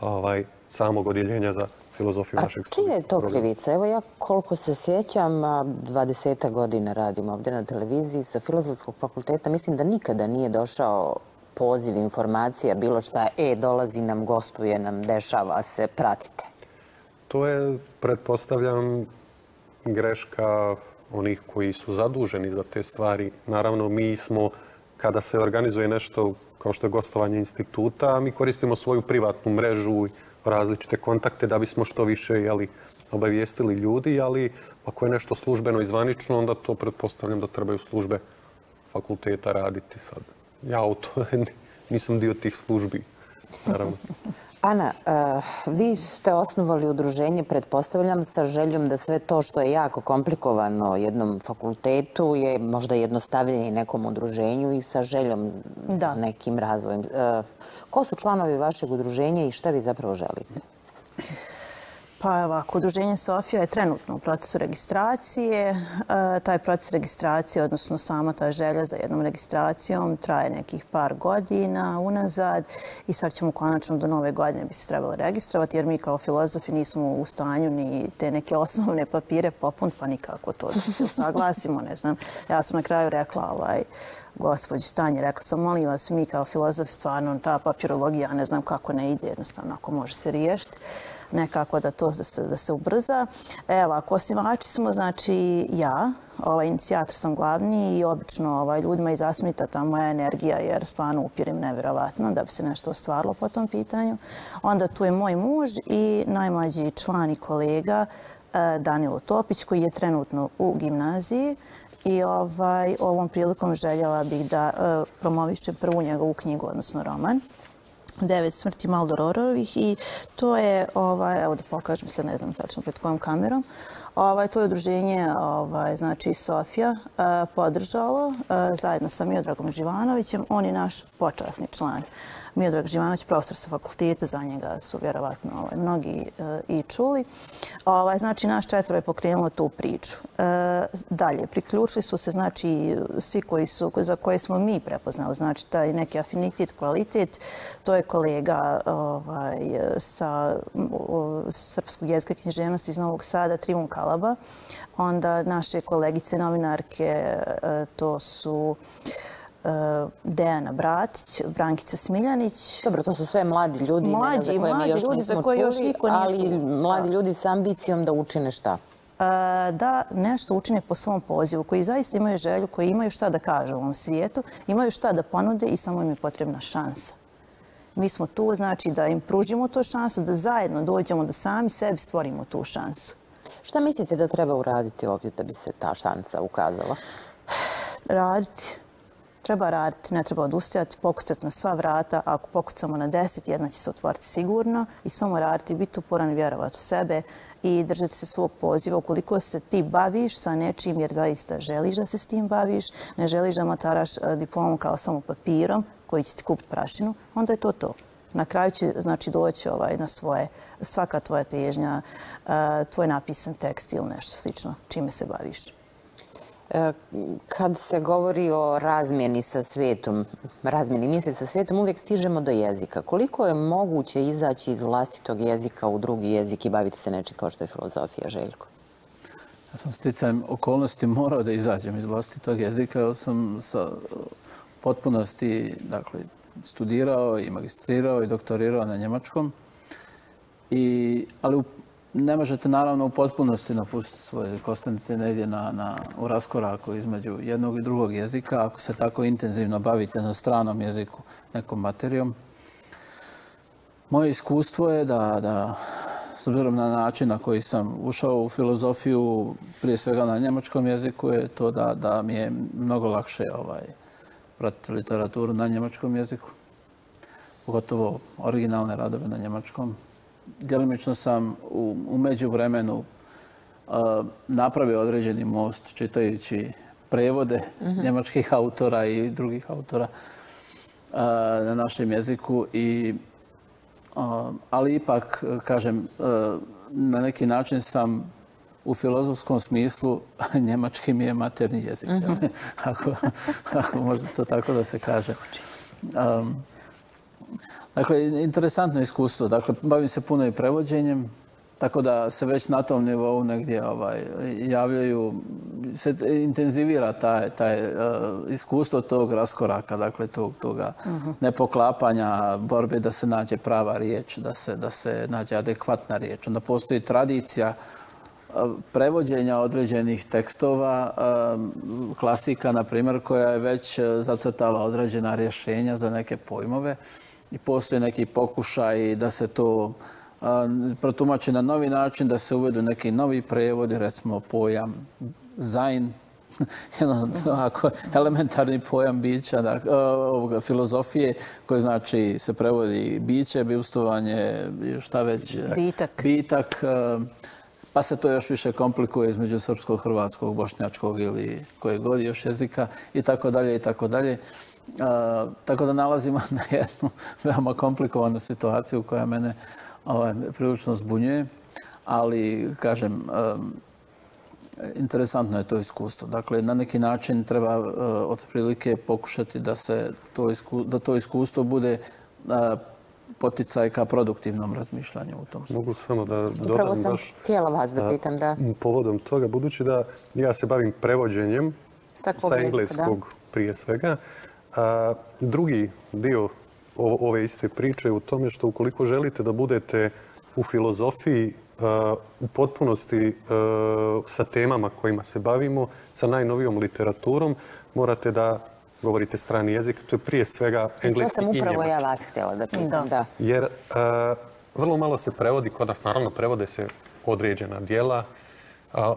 ovaj, samog odjeljenja za filozofiju našeg studija. A čije je to krivica? Evo ja koliko se sjećam, 20 godina radim ovdje na televiziji sa filozofskog fakulteta. Mislim da nikada nije došao poziv, informacija, bilo šta, e, dolazi nam, gostuje nam, dešava se, pratite. To je, pretpostavljam, greška onih koji su zaduženi za te stvari. Naravno, mi smo, kada se organizuje nešto kao što je gostovanje instituta, mi koristimo svoju privatnu mrežu različite kontakte da bismo što više jeli, obavijestili ljudi, ali ako je nešto službeno i zvanično, onda to pretpostavljam da trebaju službe fakulteta raditi sad. Ja u to nisam dio tih službi, naravno. Ana, uh, vi ste osnovali udruženje, pretpostavljam, sa željom da sve to što je jako komplikovano jednom fakultetu je možda jednostavljenje nekom udruženju i sa željom da. nekim razvojem. Uh, ko su članovi vašeg udruženja i šta vi zapravo želite? Pa ovako, Udruženje Sofija je trenutno u procesu registracije. E, taj proces registracije, odnosno sama ta želja za jednom registracijom, traje nekih par godina unazad i sad ćemo konačno do nove godine bi se trebalo registrovati, jer mi kao filozofi nismo u stanju ni te neke osnovne papire popun, pa nikako to da se usaglasimo, ne znam. Ja sam na kraju rekla ovaj, gospođi Tanje, rekla sam, molim vas, mi kao filozofi, stvarno, ta papirologija, ne znam kako ne ide, jednostavno, ako može se riješiti nekako da to da se, da se ubrza. Evo, ako osnivači smo, znači ja, ovaj, inicijator sam glavni i obično ovaj, ljudima izasmita ta moja energija jer stvarno upirim nevjerovatno da bi se nešto ostvarilo po tom pitanju. Onda tu je moj muž i najmlađi član i kolega e, Danilo Topić koji je trenutno u gimnaziji i ovaj, ovom prilikom željela bih da e, promovišem prvu njegovu knjigu, odnosno roman devet smrti Maldororovih i to je, ovaj, evo da pokažem se, ne znam tačno pred kojom kamerom, ovaj, to je udruženje ovaj, znači Sofija eh, podržalo eh, zajedno sa Miodragom Živanovićem, on je naš počasni član. Miodrag Živanović, profesor sa fakulteta, za njega su vjerovatno ovaj, mnogi e, i čuli. Ovaj, znači, naš četvro je pokrenulo tu priču. E, dalje, priključili su se, znači, svi koji su, za koje smo mi prepoznali, znači, taj neki afinitet, kvalitet, to je kolega ovaj, sa o, Srpskog jezika književnosti iz Novog Sada, Trivun Kalaba, onda naše kolegice novinarke, e, to su Dejana Bratić, Brankica Smiljanić. Dobro, to su sve mladi ljudi, mlađi, za koje mi još ljudi nismo čuli, još niko nije ali čuli. mladi ljudi s ambicijom da učine šta? Eh, da nešto učine po svom pozivu, koji zaista imaju želju, koji imaju šta da kažu u ovom svijetu, imaju šta da ponude i samo im je potrebna šansa. Mi smo tu, znači, da im pružimo tu šansu, da zajedno dođemo, da sami sebi stvorimo tu šansu. Šta mislite da treba uraditi ovdje da bi se ta šansa ukazala? Raditi treba raditi, ne treba odustajati, pokucati na sva vrata. Ako pokucamo na deset, jedna će se otvoriti sigurno i samo raditi, biti uporan vjerovati u sebe i držati se svog poziva. Ukoliko se ti baviš sa nečim jer zaista želiš da se s tim baviš, ne želiš da mataraš e, diplomu kao samo papirom koji će ti kupiti prašinu, onda je to to. Na kraju će znači, doći ovaj, na svoje, svaka tvoja težnja, e, tvoj napisan tekst ili nešto slično, čime se baviš. E, kad se govori o razmjeni sa svetom, razmjeni misli sa svetom, uvijek stižemo do jezika. Koliko je moguće izaći iz vlastitog jezika u drugi jezik i baviti se nečim kao što je filozofija, Željko? Ja sam sticajem okolnosti morao da izađem iz vlastitog jezika, jer sam sa potpunosti dakle, studirao i magistrirao i doktorirao na njemačkom. I, ali u ne možete naravno u potpunosti napustiti svoje jezik. Ostanite negdje na, na, u raskoraku između jednog i drugog jezika. Ako se tako intenzivno bavite na stranom jeziku nekom materijom. Moje iskustvo je da, da s obzirom na način na koji sam ušao u filozofiju, prije svega na njemačkom jeziku, je to da, da mi je mnogo lakše ovaj, pratiti literaturu na njemačkom jeziku. Pogotovo originalne radove na njemačkom djelimično sam u, u međuvremenu uh, napravio određeni most čitajući prevode mm -hmm. njemačkih autora i drugih autora uh, na našem jeziku. I, uh, ali ipak, kažem, na neki način sam u filozofskom smislu njemački mi je materni jezik. Mm -hmm. ako, ako može to tako da se kaže. Um, Dakle, interesantno iskustvo. Dakle, bavim se puno i prevođenjem, tako da se već na tom nivou negdje ovaj, javljaju, se intenzivira taj, taj uh, iskustvo tog raskoraka, dakle, tog, toga uh mhm. -huh. nepoklapanja, borbe da se nađe prava riječ, da se, da se nađe adekvatna riječ. Onda postoji tradicija uh, prevođenja određenih tekstova, uh, klasika, na primjer, koja je već zacrtala određena rješenja za neke pojmove i postoje neki pokušaj da se to protumači na novi način, da se uvedu neki novi prevodi, recimo pojam zain, jedan ako elementarni pojam bića, da, ovoga, filozofije, koji znači se prevodi biće, bivstovanje, šta već? Bitak. Bitak. Pa se to još više komplikuje između srpskog, hrvatskog, bošnjačkog ili koje god još jezika i tako dalje i tako dalje tako da nalazimo na jednu veoma komplikovanu situaciju koja mene ovaj, prilično zbunjuje. Ali, kažem, interesantno je to iskustvo. Dakle, na neki način treba uh, otprilike pokušati da, se to isku, da to iskustvo bude uh, poticaj ka produktivnom razmišljanju u tom smislu. Mogu samo da dodam Upravo sam baš, htjela vas da pitam da... Povodom toga, budući da ja se bavim prevođenjem sa, sa engleskog da. prije svega, A, drugi dio ove iste priče je u tome što ukoliko želite da budete u filozofiji u potpunosti sa temama kojima se bavimo, sa najnovijom literaturom, morate da govorite strani jezik. To je prije svega engleski i njemački. To sam upravo ja vas htjela da pitam. Da. Jer vrlo malo se prevodi, kod nas naravno prevode se određena dijela,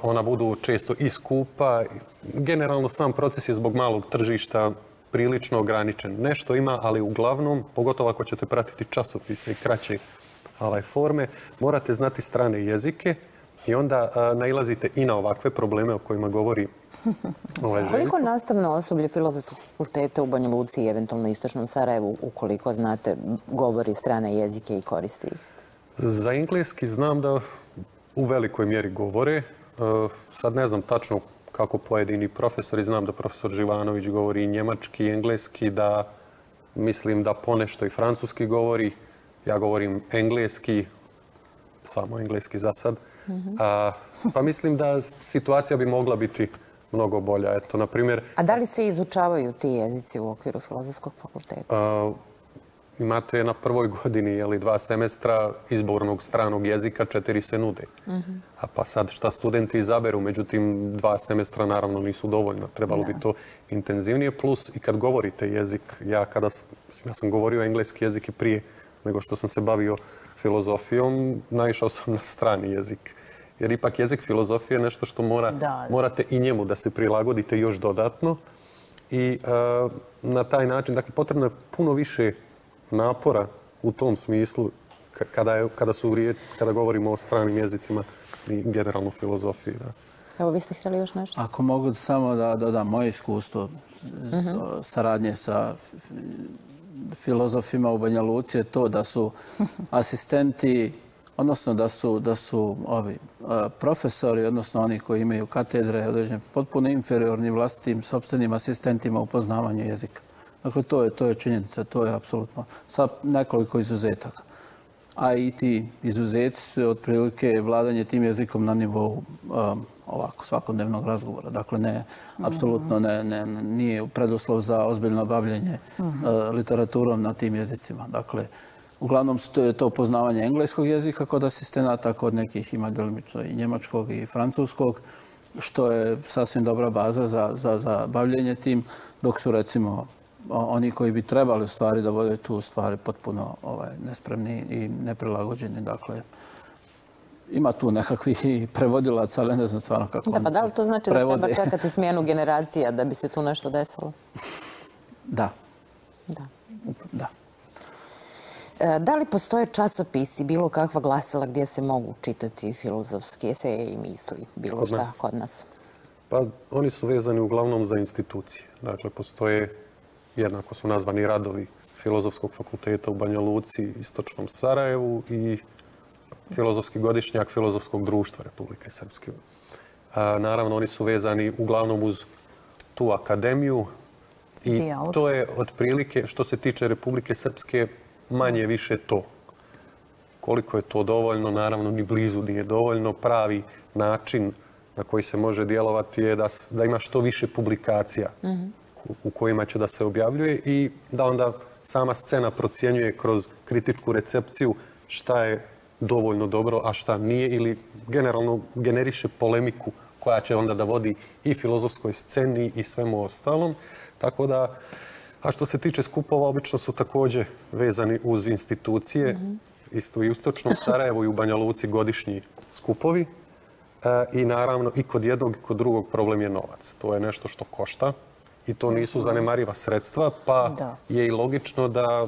ona budu često i skupa. Generalno sam proces je zbog malog tržišta prilično ograničen. Nešto ima, ali uglavnom, pogotovo ako ćete pratiti časopise i kraće ovaj, forme, morate znati strane jezike i onda nailazite i na ovakve probleme o kojima govori ovaj Koliko nastavno osoblje filozofskog fakulteta u Banja Luci i eventualno Istočnom Sarajevu, ukoliko znate, govori strane jezike i koristi ih? Za engleski znam da u velikoj mjeri govore. E, sad ne znam tačno kako pojedini profesori. Znam da profesor Živanović govori njemački i engleski, da mislim da ponešto i francuski govori. Ja govorim engleski, samo engleski za sad. A, pa mislim da situacija bi mogla biti mnogo bolja. Eto, na primjer... A da li se izučavaju ti jezici u okviru filozofskog fakulteta? A, imate na prvoj godini jeli, dva semestra izbornog stranog jezika, četiri se nude. A pa sad šta studenti izaberu, međutim dva semestra naravno nisu dovoljno. Trebalo bi to intenzivnije. Plus i kad govorite jezik, ja kada ja sam govorio engleski jezik i prije nego što sam se bavio filozofijom, naišao sam na strani jezik. Jer ipak jezik filozofije je nešto što mora, morate i njemu da se prilagodite još dodatno. I na taj način, dakle, potrebno je puno više napora u tom smislu kada, je, kada, su kada govorimo o stranim jezicima i generalno filozofiji. Da. Evo, vi ste htjeli još nešto? Ako mogu samo da dodam moje iskustvo mhm. saradnje sa filozofima u Banja Luci je to da su asistenti, odnosno da su, da su ovi profesori, odnosno oni koji imaju katedre, određene potpuno inferiorni vlastitim sobstvenim asistentima u poznavanju jezika. Dakle, to je, to je činjenica, to je apsolutno. Sa nekoliko izuzetaka. A i ti izuzeti su otprilike vladanje tim jezikom na nivou um, ovako svakodnevnog razgovora. Dakle, ne, apsolutno ne, ne, nije preduslov za ozbiljno bavljenje uh, literaturom na tim jezicima. Dakle, uglavnom to je to poznavanje engleskog jezika kod asistenata, kod nekih ima delimično i njemačkog i francuskog, što je sasvim dobra baza za, za, za bavljenje tim, dok su recimo oni koji bi trebali u stvari da vode tu stvari potpuno ovaj, nespremni i neprilagođeni. Dakle, ima tu nekakvih prevodilaca, ali ne znam stvarno kako Da, pa da li to znači da treba čekati smjenu generacija da bi se tu nešto desilo? Da. Da. Da. E, da li postoje časopisi, bilo kakva glasila gdje se mogu čitati filozofski eseje i misli, bilo šta kod nas? Pa oni su vezani uglavnom za institucije. Dakle, postoje jednako su nazvani radovi Filozofskog fakulteta u Banja Luci, Istočnom Sarajevu i Filozofski godišnjak Filozofskog društva Republike Srpske. Naravno, oni su vezani uglavnom uz tu akademiju i to je otprilike, što se tiče Republike Srpske, manje više to. Koliko je to dovoljno, naravno, ni blizu nije dovoljno. Pravi način na koji se može djelovati je da, da ima što više publikacija. Mm -hmm u kojima će da se objavljuje i da onda sama scena procjenjuje kroz kritičku recepciju šta je dovoljno dobro, a šta nije ili generalno generiše polemiku koja će onda da vodi i filozofskoj sceni i svemu ostalom. Tako da, a što se tiče skupova, obično su također vezani uz institucije, isto i u Stočnom Sarajevu i u Banja Luci godišnji skupovi. E, I naravno, i kod jednog i kod drugog problem je novac. To je nešto što košta i to nisu zanemariva sredstva, pa je i logično da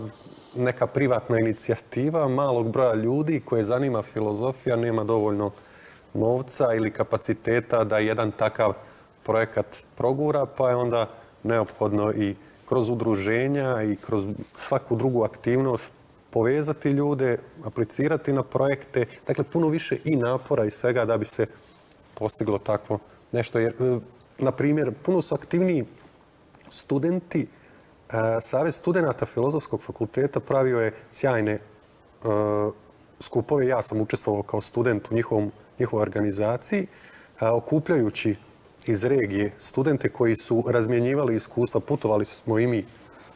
neka privatna inicijativa malog broja ljudi koje zanima filozofija nema dovoljno novca ili kapaciteta da jedan takav projekat progura, pa je onda neophodno i kroz udruženja i kroz svaku drugu aktivnost povezati ljude, aplicirati na projekte, dakle puno više i napora i svega da bi se postiglo takvo nešto. Jer, e, na primjer, puno su aktivniji studenti, e, Savez studenta Filozofskog fakulteta pravio je sjajne e, skupove. Ja sam učestvovao kao student u njihovom, njihovoj organizaciji, okupljajući iz regije studente koji su razmjenjivali iskustva, putovali smo i mi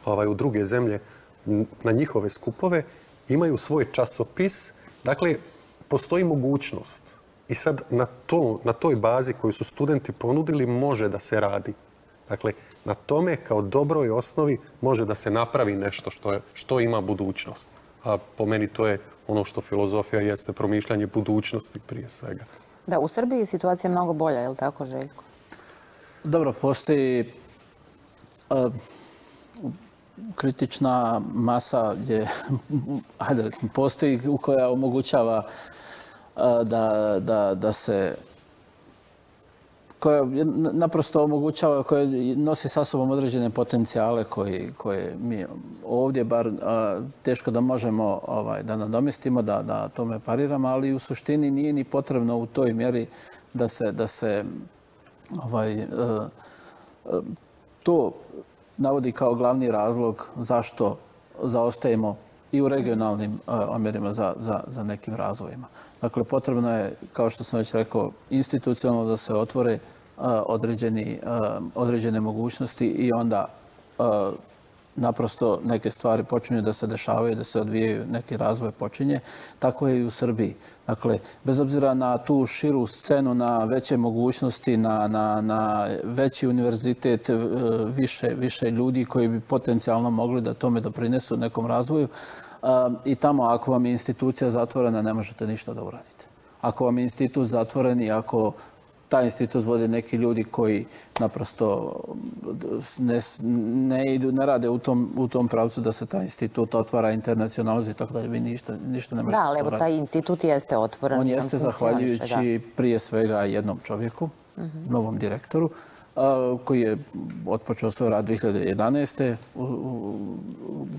ovaj, u druge zemlje na njihove skupove, imaju svoj časopis. Dakle, postoji mogućnost i sad na, to, na toj bazi koju su studenti ponudili može da se radi. Dakle, na tome kao dobroj osnovi može da se napravi nešto što, je, što ima budućnost. A po meni to je ono što filozofija jeste promišljanje budućnosti prije svega. Da, u Srbiji je situacija mnogo bolja, je li tako, Željko? Dobro, postoji uh, kritična masa gdje ajde, postoji u koja omogućava uh, da, da, da se koja naprosto omogućava, koja nosi sa sobom određene potencijale koji, koje mi ovdje bar a, teško da možemo ovaj, da nadomestimo, da, da tome pariramo, ali u suštini nije ni potrebno u toj mjeri da se, da se ovaj, a, a, to navodi kao glavni razlog zašto zaostajemo i u regionalnim e, omjerima za, za, za nekim razvojima. Dakle, potrebno je, kao što sam već rekao, institucionalno da se otvore e, određeni, e, određene mogućnosti i onda naprosto neke stvari počinju da se dešavaju, da se odvijaju, neki razvoj počinje. Tako je i u Srbiji. Dakle, bez obzira na tu širu scenu, na veće mogućnosti, na, na, na veći univerzitet, e, više, više ljudi koji bi potencijalno mogli da tome doprinesu nekom razvoju, i tamo ako vam je institucija zatvorena, ne možete ništa da uradite. Ako vam je institut zatvoren i ako taj institut vode neki ljudi koji naprosto ne, ne, idu, ne rade u tom, u tom pravcu da se taj institut otvara internacionalizi i tako dalje. Vi ništa, ništa ne možete Da, ali evo, taj institut jeste otvoren. On jeste zahvaljujući prije svega jednom čovjeku, novom direktoru, koji je otpočeo svoj rad 2011.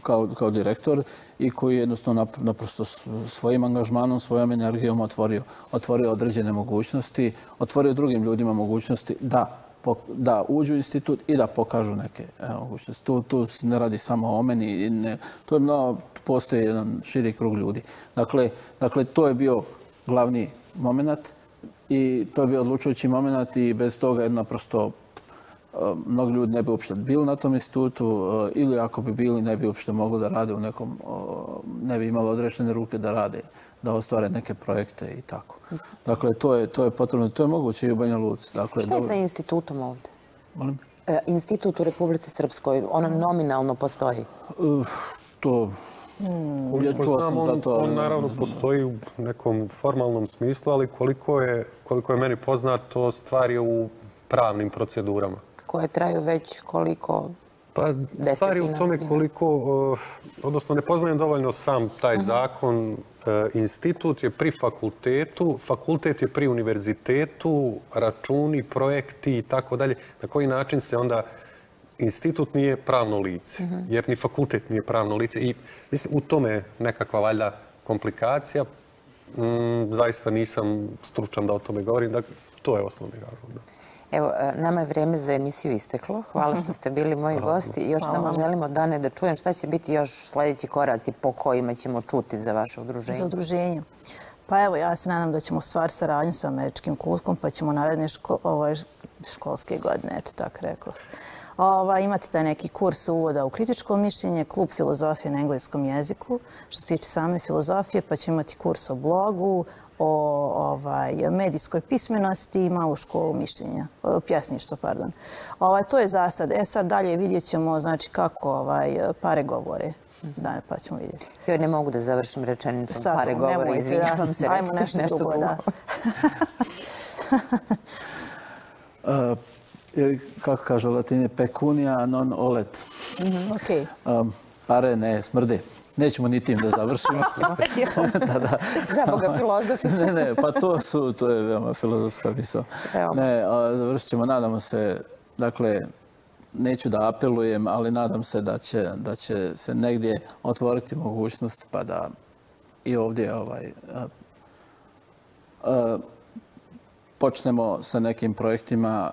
kao, kao direktor i koji je jednostavno naprosto svojim angažmanom, svojom energijom otvorio, otvorio određene mogućnosti, otvorio drugim ljudima mogućnosti da da uđu u institut i da pokažu neke e, mogućnosti. Tu, tu se ne radi samo o meni. Ne, to je mnogo, postoji jedan širi krug ljudi. Dakle, dakle, to je bio glavni moment i to je bio odlučujući moment i bez toga je naprosto mnogi ljudi ne bi uopšte bili na tom institutu eh, ili ako bi bili ne bi uopšte mogli da rade u nekom, ne bi imali odrešene ruke da rade, da ostvare neke projekte i tako. Dakle, to je, to je potrebno, to je moguće i u Banja Luci. Dakle, Šta je sa institutom ovde? Molim? E, institut u Republici Srpskoj, on nominalno postoji? Uh, to Hmm. Ja čuo sam za to. On, on naravno postoji u nekom formalnom smislu, ali koliko je, koliko je meni poznato, stvar je u pravnim procedurama koje traju već koliko Pa stvari u tome koliko, odnosno ne poznajem dovoljno sam taj zakon. E, institut je pri fakultetu, fakultet je pri univerzitetu, računi, projekti i tako dalje. Na koji način se onda institut nije pravno lice, jer ni fakultet nije pravno lice. I mislim, u tome je nekakva valjda komplikacija. Mm, zaista nisam stručan da o tome govorim. Dakle, to je osnovni razlog. Da. Evo, e, nama je vrijeme za emisiju isteklo. Hvala što ste bili moji gosti. Još samo želimo, Dane, da čujem šta će biti još sljedeći koraci po kojima ćemo čuti za vaše udruženje. Za udruženje. Pa evo, ja se nadam da ćemo stvar saradnju sa američkim kutkom, pa ćemo naredne ško, ovaj, školske godine, eto tako rekao. Ova, imate taj neki kurs uvoda u kritičko mišljenje, klub filozofije na engleskom jeziku, što se tiče same filozofije, pa ćemo imati kurs o blogu, o ovaj, medijskoj pismenosti i malu školu mišljenja, pjesništvo, pardon. Ovaj, to je za sad. E sad dalje vidjet ćemo znači, kako ovaj, pare govore. Da, pa ćemo vidjeti. Joj, ne mogu da završim rečenicom sad, pare govore, izvinjavam se. Ajmo nešto, nešto drugo, da. uh, kako kažu latine, pecunia non olet. Mm -hmm. okay. um, pare ne smrde nećemo ni tim da završimo. da, da. Za Boga filozofi ne, ne, pa to su, to je veoma filozofska misla. Ne, završit ćemo, nadamo se, dakle, neću da apelujem, ali nadam se da će, da će se negdje otvoriti mogućnost pa da i ovdje ovaj, a, a, počnemo sa nekim projektima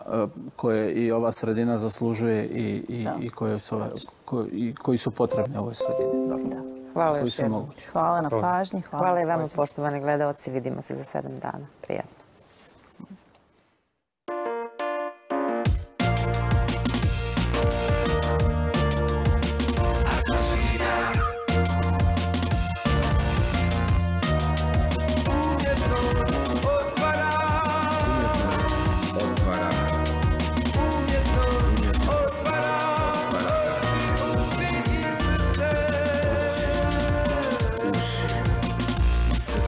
koje i ova sredina zaslužuje i, i, i koje su, ko, i koji su potrebni ovoj sredini. Da. da. Hvala još jednom. Hvala na pažnji. Hvala, hvala i vama, poštovani gledalci. Vidimo se za sedam dana. Prijatno.